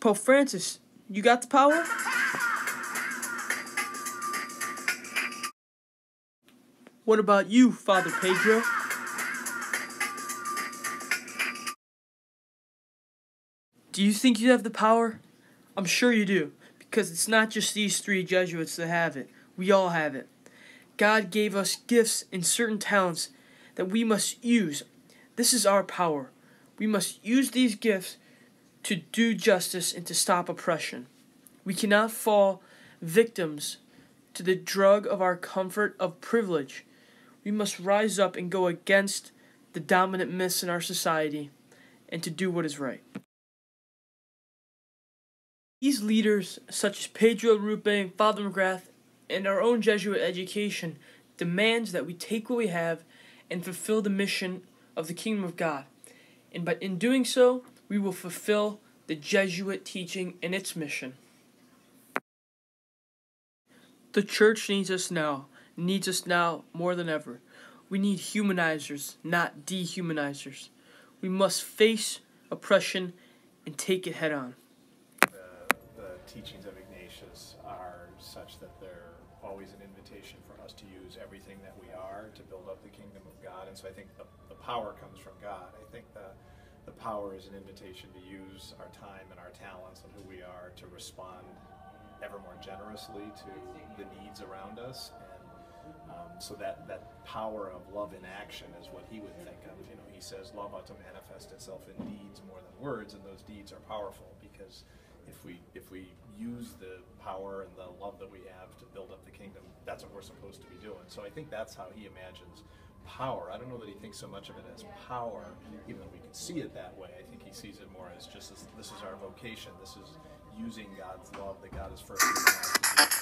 Pope Francis, you got the power? What about you, Father Pedro? Do you think you have the power? I'm sure you do, because it's not just these three Jesuits that have it. We all have it. God gave us gifts and certain talents that we must use. This is our power. We must use these gifts to do justice and to stop oppression. We cannot fall victims to the drug of our comfort of privilege. We must rise up and go against the dominant myths in our society and to do what is right. These leaders, such as Pedro Arrupe and Father McGrath, and our own Jesuit education, demands that we take what we have and fulfill the mission of the kingdom of God. And but in doing so, we will fulfill the Jesuit teaching and its mission. The church needs us now, needs us now more than ever. We need humanizers, not dehumanizers. We must face oppression and take it head on. The, the teachings of Ignatius are such that they're always an invitation for us to use everything that we are to build up the kingdom of God. And so I think the, the power comes from God. I think the, the power is an invitation to use our time and our talents and who we are to respond ever more generously to the needs around us. And um, so that, that power of love in action is what he would think of. You know, he says love ought to manifest itself in deeds more than words, and those deeds are powerful because if we if we use the power and the love that we have to build up the kingdom, that's what we're supposed to be doing. So I think that's how he imagines power. I don't know that he thinks so much of it as power, even though we could see it that way. I think he sees it more as just as this is our vocation. This is using God's love that God has first